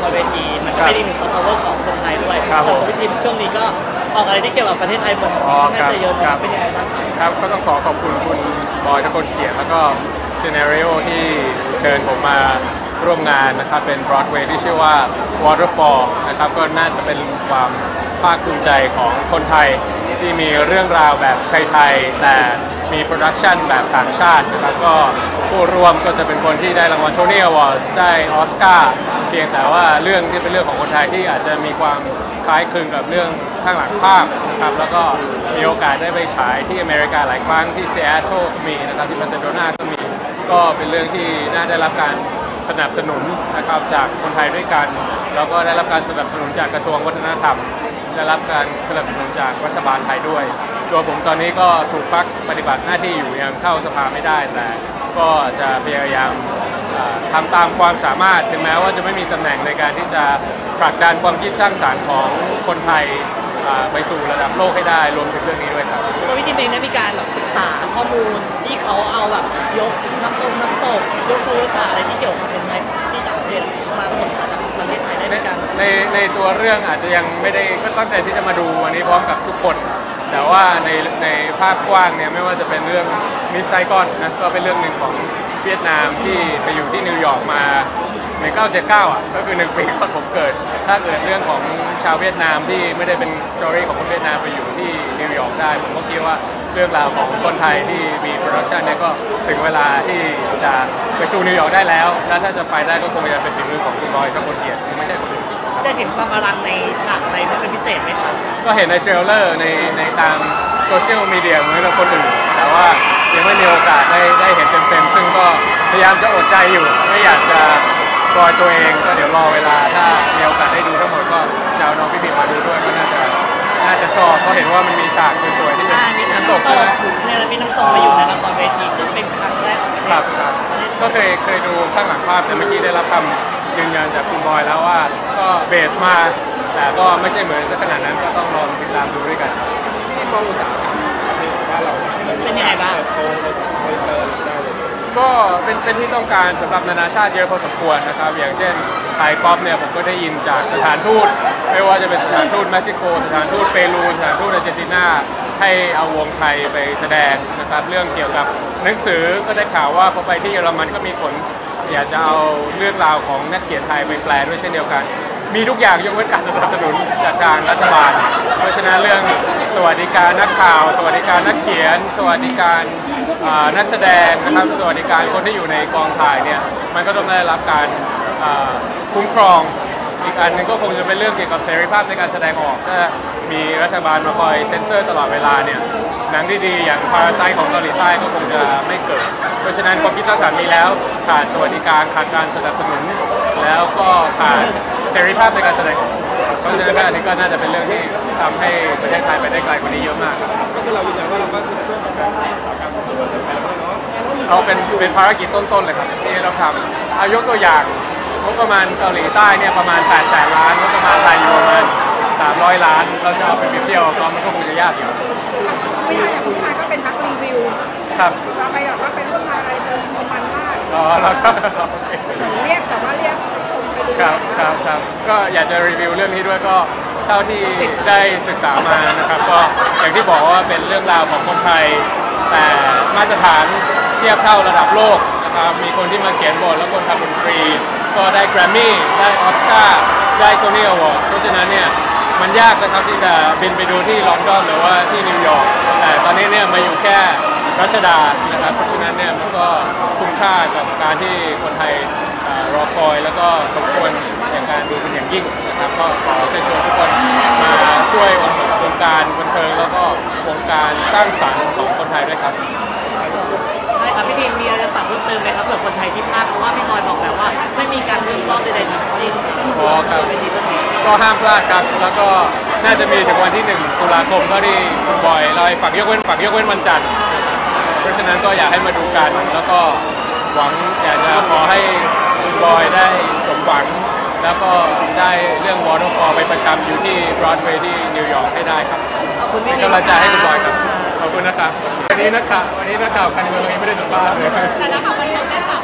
ครับเป็นอีกหนึ่งซอฟต์พาวเวอร์ของคนไทยด้วยครับผมส่วนพี่ทิมช่วงนี้ก็ออกอะไรที่เกี่ยวกับประเทศไทยเหมือนอ๋อน่าจะเยอะนะครับ เป็นยังไงบ้างครับครับก็ต้องขอขอบคุณคุณบอยถกลเกียรติแล้วก็ Scenario ที่เชิญผมมาร่วมงานนะครับเป็น Broadway ที่ชื่อว่า Waterfall นะครับก็น่าจะเป็นความภาคภูมิใจของคนไทย ที่มีเรื่องราวแบบไทยๆ แต่มี production แบบต่างชาตินะครับก็ผู้ร่วมก็จะเป็นคนที่ได้รางวัล Tony Award ได้ออสการ์ เพียงแต่ว่าเรื่องที่เป็นเรื่องของคนไทยที่อาจจะมีความคล้ายคลึงกับเรื่องข้างหลังภาพนะครับแล้วก็มีโอกาสได้ไปฉายที่อเมริกาหลายครั้งที่ซีแอตเทิลมีนะครับที่บาร์เซโลนาก็มีก็เป็นเรื่องที่น่าได้รับการสนับสนุนนะครับจากคนไทยด้วยกัน แล้วก็ได้รับการสนับสนุนจากกระทรวงวัฒนธรรม ได้รับการสนับสนุนจากรัฐบาลไทยด้วย ตัวผมตอนนี้ก็ถูกพักปฏิบัติหน้าที่อยู่ยังเข้าสภาไม่ได้แต่ก็จะพยายาม ทำตามความสามารถถึงแม้ว่าจะไม่มีตำแหน่งในการที่จะผลักดันความคิดสร้างสรรค์ของคนไทยไปสู่ระดับโลกให้ได้รวมถึงเรื่องนี้ด้วยครับตัวพี่ทิมเองได้มีการแบบศึกษาข้อมูลที่เขาเอาแบบยกน้ำตกน้ำตกยกโชว์ยกฉาอะไรที่เกี่ยวกับคนไทยที่ต่างประเทศมาผสมผสานกับประเทศไทยได้ในมีการในในตัวเรื่องอาจจะยังไม่ได้ก็ตั้งใจที่จะมาดูวันนี้พร้อมกับทุกคน แต่ว่าในในภาพกว้างเนี่ยไม่ว่าจะเป็นเรื่อง Miss Saigon นะก็เป็นเรื่องหนึ่งของ เวียดนามที่ไปอยู่ที่นิวยอร์กมา1979อะก็คือหนึ่งปีก่อนผมเกิด ถ้าเกิดเรื่องของชาวเวียดนามที่ไม่ได้เป็น story ของคนเวียดนามไปอยู่ที่นิวยอร์กได้ ผมก็คิดว่าเรื่องราวของคนไทยที่มี production เนี่ยก็ถึงเวลาที่จะไปสู่นิวยอร์กได้แล้ว แล้วถ้าจะไปได้ก็คงจะเป็นฝีมือของคุณบอยถกลเกียรติไม่ใช่คนอื่นได้เห็นความอลังในฉากในเรื่องเป็นพิเศษไหมครับ ก็เห็นใน trailer ในในตาม โซเชียลมีเดียเหมือนกับคนอื่น แต่ว่ายังไม่มีโอกาสได้ได้เห็นเต็มๆ ซึ่งก็พยายามจะอดใจอยู่ ไม่อยากจะ spoil ตัวเองก็เดี๋ยวรอเวลาถ้ามีโอกาสได้ดูทั้งหมดก็จะเอาน้องพี่บิ๊กมาดูด้วยก็น่าจะน่าจะชอบเพราะเห็นว่ามันมีฉากสวยๆที่เป็นอ่ามีน้ำน้ำตตกกใช่ไหมเนี่ยมีน้ำตกมาอยู่ในละครเวทีซึ่งเป็นครั้งแรกของประเทศครับครับก็เคยเคยดูข้างหลังภาพแต่เมื่อกี้ได้รับคำยืนยันจากคุณบอยแล้วว่าก็ base มา แต่ก็ไม่ใช่เหมือนสักขนาดนั้นก็ต้องลองติดตามดูด้วยกันที่ มองอุตสาหกรรมประเทศบ้านเราเป็นยังไงบ้างเติบโตในในเติร์นได้ก็เป็นเป็นที่ต้องการสำหรับนานาชาติเยอะพอสมควรนะครับ อย่างเช่นไทยป๊อปเนี่ยผมก็ได้ยินจากสถานทูตไม่ว่าจะเป็นสถานทูตเม็กซิโก สถานทูตเปรูสถานทูตอาร์เจนตินาให้เอาวงไทยไปแสดงนะครับเรื่องเกี่ยวกับหนังสือก็ได้ข่าวว่าพอไปที่เยอรมันก็มีผลอยากจะเอาเรื่องราวของนักเขียนไทยไปแปลด้วยเช่นเดียวกัน มีทุกอย่างยกเว้นการสนับสนุนจากทางรัฐบาล เพราะฉะนั้นเรื่อง สวัสดิการนักข่าว สวัสดิการนักเขียน สวัสดิการนักแสดงนะครับสวัสดิการคนที่อยู่ในกองถ่ายเนี่ยมันก็ต้องได้รับการคุ้มครองอีกอันหนึงก็คงจะเป็นเรื่องเกี่ยวกับเสรีภาพในการแสดงออกถ้ามีรัฐบาลมาคอยเซ็นเซอร์ตลอดเวลาเนี่ยหนังดีๆ อย่างพาราไซของเกาหลีใต้ก็คงจะไม่เกิด เพราะฉะนั้นความคิดสร้างสรรค์มีแล้วขาดสวัสดิการขาดการสนับสนุน แล้วก็ขาดเสรีภาพในการแสดงออก เพราะฉะนั้นอันนี้ก็น่าจะเป็นเรื่องที่ทำให้ประเทศไทยไปได้ไกลกว่านี้เยอะมากครับก็คือเรายืนยันว่าเราก็คือช่วยกันอุตสาหกรรมของเราไปแล้วเนาะเราเป็นเป็นภารกิจต้นๆเลยครับที่เราทำเอายกตัวอย่างงบประมาณเกาหลีใต้เนี่ยประมาณ8แสนล้านงบประมาณไทยอยู่ประมาณ300 ล้าน เราจะเอาไปเปรียบเทียบกับเขามันก็คงจะยากอยู่ไม่ใช่อย่างคุณชายก็เป็นนักรีวิวครับเราไปแบบว่าไปร่วมงานอะไรเจอมันมากอ๋อแล้วก็โอเคเรียกแต่ว่าเรียกไปชมไปดู ครับครับครับก็อยากจะรีวิวเรื่องนี้ด้วยก็เท่าที่ได้ศึกษามานะครับ ก็อย่างที่บอกว่าเป็นเรื่องราวของคนไทย แต่มาตรฐานเทียบเท่าระดับโลกนะครับมีคนที่มาเขียนบทและคนทำดนตรี ก็ได้แกรมมี่ได้ออสการ์ได้โทนี่อวอร์ดเพราะฉะนั้นเนี่ยมันยากนะครับที่จะบินไปดูที่ลอนดอนหรือว่าที่นิวยอร์กแต่ตอนนี้เนี่ยมาอยู่แค่รัชดานะครับเพราะฉะนั้นเนี่ยมันก็คุ้มค่ากับการที่คนไทยอ่า รอคอยแล้วก็สมควรแก่การดูเป็นอย่างยิ่งนะครับก็ขอเชิญชวนทุกคนมาช่วยวงการบันเทิงแล้วก็วงการสร้างสรรค์ของคนไทยด้วยครับใช่ครับพี่ทีมมีอะไรจะฝากเพิ่มเติมไหมครับเผื่อคนไทยที่พลาดเพราะว่าพี่บอยบอกแบบว่า ไม่มีการเลือกรอบใดๆทั้งสิ้นอ๋อครับเวทีเรื่องนี้ก็ห้ามพลาดครับแล้วก็น่าจะมีถึงวันที่ 1 ตุลาคมก็ที่คุณบอยเราให้ฝากยกเว้นฝากยกเว้นวันจันทร์นะครับเพราะฉะนั้นก็อยากให้มาดูกันแล้วก็หวังอยากจะขอให้คุณ บอยได้สมหวัง แล้วก็ได้เรื่อง Waterfall ไปประจำอยู่ที่ Broadway ที่นิวยอร์กให้ได้ครับขอบคุณพี่เป็นทีมกำลังใจให้คุณบอยครับ ขอบคุณนะครับ วันนี้นักข่าววันนี้นักข่าวการเมืองยังไม่ได้สัมภาษณ์เลยแต่ละค่ะวันนี้ได้สาม